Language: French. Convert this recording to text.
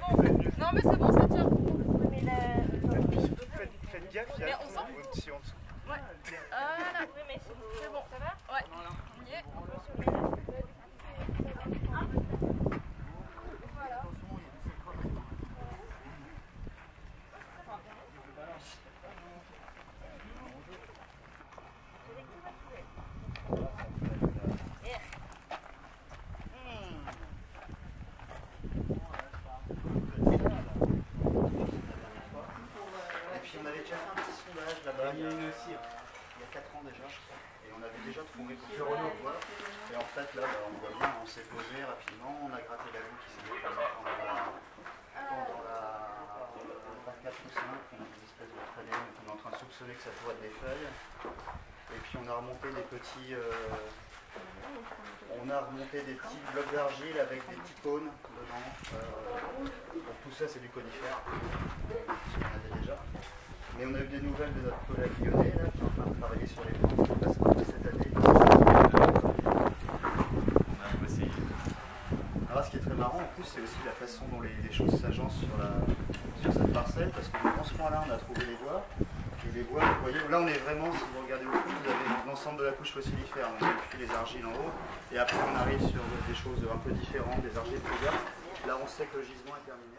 Bon. Non mais c'est bon, ça tient. Faites, faites gaffe, il y Mais a un petit en dessous. Ouais. Voilà. C'est bon. Ça va Ouais. On y est. Et puis on là-bas il y a, il y a 4 ans déjà, et on avait déjà trouvé plusieurs voix. Et en fait là, bah, on voit bien, on s'est posé rapidement, on a gratté la boue qui s'est déposée pendant la, pendant la, la 4 ou 5, on a une espèce de traînée, donc on est en train de soupçonner que ça pourrait être des feuilles. Et puis on a remonté des petits, euh, on a remonté des petits blocs d'argile avec des petits cônes dedans. Euh, donc tout ça c'est du conifère, ce qu'on avait déjà. Mais on a eu des nouvelles de notre collègue lyonnais là, qui est en train de travailler sur les plantes. Donc là, ça va cette année. Alors ce qui est très marrant en plus c'est aussi la façon dont les, les choses s'agencent sur, la, sur cette parcelle parce que dans ce point là on a trouvé les bois et les bois, vous voyez, là on est vraiment, si vous regardez au fond, vous avez l'ensemble de la couche fossilifère, donc depuis les argiles en haut et après on arrive sur des choses un peu différentes, des argiles plus vertes. Là on sait que le gisement est terminé.